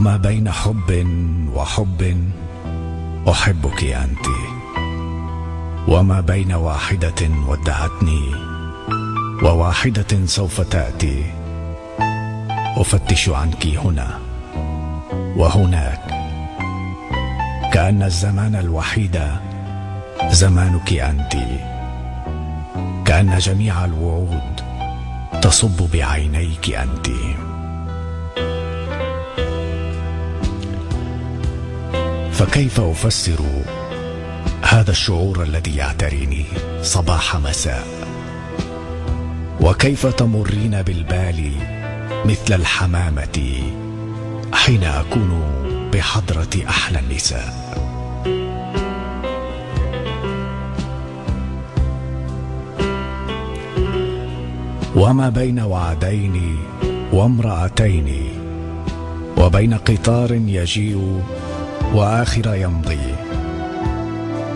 وما بين حب وحب أحبك انت وما بين واحدة ودعتني وواحدة سوف تأتي. أفتش عنك هنا وهناك. كأن الزمان الوحيد زمانك انت كأن جميع الوعود تصب بعينيك انت فكيف أفسر هذا الشعور الذي يعتريني صباح مساء؟ وكيف تمرين بالبال مثل الحمامة حين أكون بحضرة أحلى النساء؟ وما بين وعدين وامرأتين وبين قطار يجيء وآخر يمضي.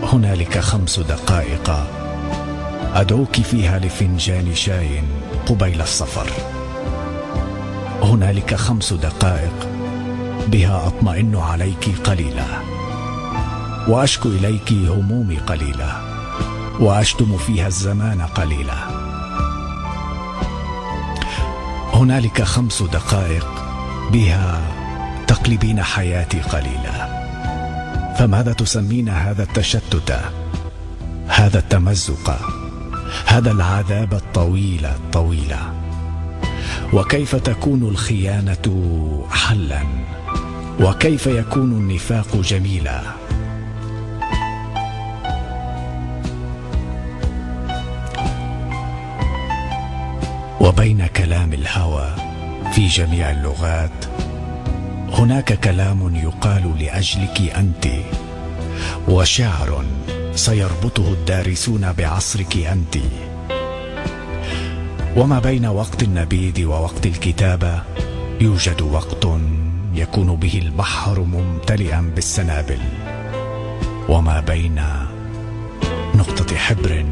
هنالك خمس دقائق. أدعوك فيها لفنجان شاي قبيل السفر. هنالك خمس دقائق. بها أطمئن عليك قليلا. وأشكو إليك همومي قليلا. وأشتم فيها الزمان قليلا. هنالك خمس دقائق. بها تقلبين حياتي قليلا. فماذا تسمين هذا التشتت؟ هذا التمزق. هذا العذاب الطويل الطويل. وكيف تكون الخيانة حلا؟ وكيف يكون النفاق جميلا؟ وبين كلام الهوى في جميع اللغات هناك كلام يقال لأجلك أنت وشعر سيربطه الدارسون بعصرك أنت. وما بين وقت النبيذ ووقت الكتابه يوجد وقت يكون به البحر ممتلئا بالسنابل. وما بين نقطة حبر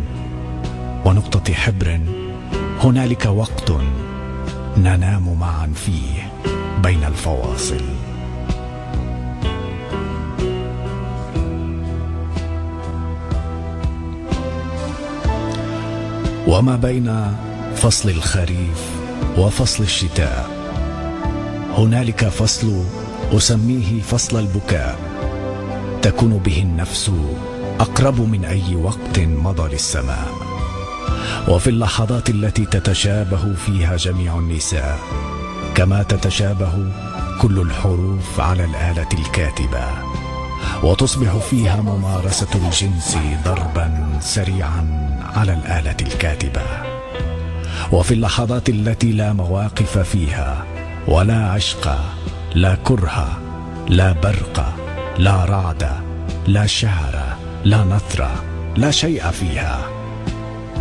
ونقطة حبر هنالك وقت ننام معا فيه. بين الفواصل. وما بين فصل الخريف وفصل الشتاء. هنالك فصل أسميه فصل البكاء. تكون به النفس أقرب من أي وقت مضى للسماء. وفي اللحظات التي تتشابه فيها جميع النساء كما تتشابه كل الحروف على الآلة الكاتبة وتصبح فيها ممارسة الجنس ضربا سريعا على الآلة الكاتبة. وفي اللحظات التي لا مواقف فيها ولا عشق لا كره لا برق لا رعد لا شعر لا نثر لا شيء فيها.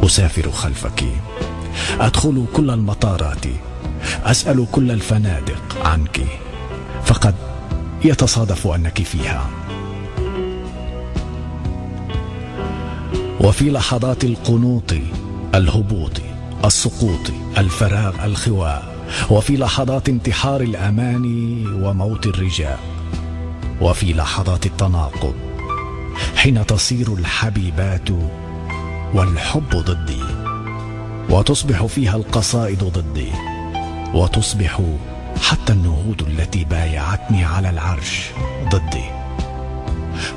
أسافر خلفك أدخل كل المطارات أسأل كل الفنادق عنك فقد يتصادف أنك فيها. وفي لحظات القنوط الهبوط السقوط الفراغ الخواء. وفي لحظات انتحار الاماني وموت الرجاء. وفي لحظات التناقض حين تصير الحبيبات والحب ضدي. وتصبح فيها القصائد ضدي. وتصبح حتى النهوض التي بايعتني على العرش ضدي.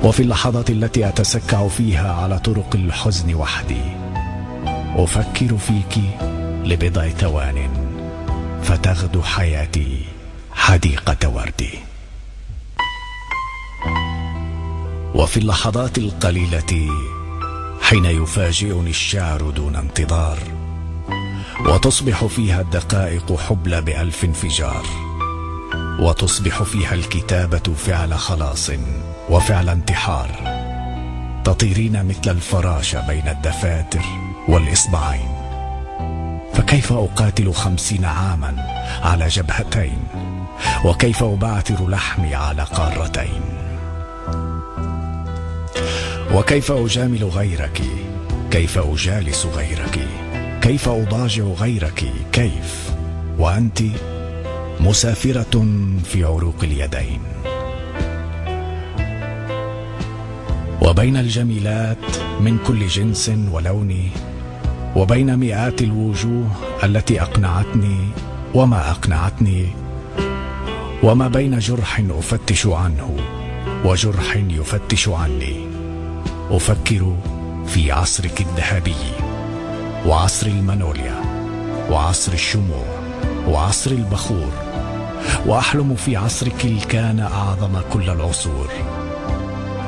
وفي اللحظات التي أتسكع فيها على طرق الحزن وحدي أفكر فيك لبضع ثوان فتغدو حياتي حديقة ورد وفي اللحظات القليلة حين يفاجئني الشعر دون انتظار وتصبح فيها الدقائق حبلى بألف انفجار. وتصبح فيها الكتابة فعل خلاص وفعل انتحار. تطيرين مثل الفراشة بين الدفاتر والإصبعين. فكيف أقاتل خمسين عاما على جبهتين؟ وكيف أبعثر لحمي على قارتين؟ وكيف أجامل غيرك؟ كيف أجالس غيرك؟ كيف أضاجع غيرك؟ كيف؟ وأنت مسافرة في عروق اليدين. وبين الجميلات من كل جنس ولون وبين مئات الوجوه التي أقنعتني وما أقنعتني وما بين جرح أفتش عنه وجرح يفتش عني. أفكر في عصرك الذهبي. وعصر المانوليا وعصر الشموع وعصر البخور وأحلم في عصرك الكان أعظم كل العصور.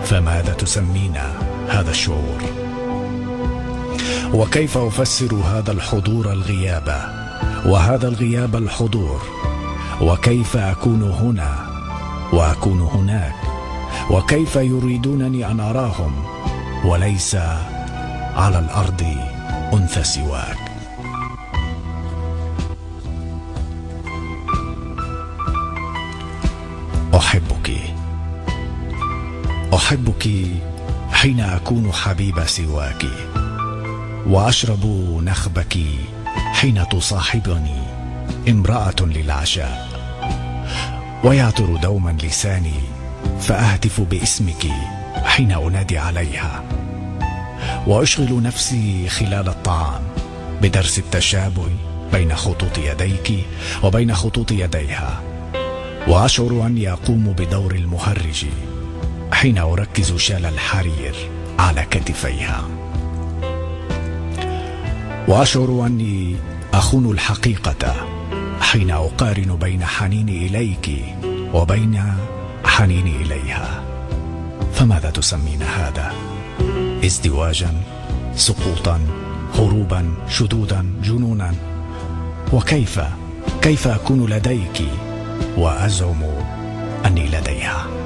فماذا تسمين هذا الشعور؟ وكيف أفسر هذا الحضور الغياب وهذا الغياب الحضور؟ وكيف أكون هنا وأكون هناك؟ وكيف يريدونني أن أراهم وليس على الأرض؟ أنثى سواك. أحبك. أحبك حين أكون حبيب سواك. وأشرب نخبك حين تصاحبني امرأة للعشاء. ويعطر دوما لساني فأهتف باسمك حين أنادي عليها. وأشغل نفسي خلال الطعام بدرس التشابه بين خطوط يديك وبين خطوط يديها. وأشعر اني اقوم بدور المهرج حين أركز شال الحرير على كتفيها. وأشعر أني أخون الحقيقة حين أقارن بين حنيني إليك وبين حنيني إليها. فماذا تسمين هذا؟ ازدواجا سقوطا هروبا شذوذا جنونا. وكيف كيف أكون لديك وأزعم أني لديها؟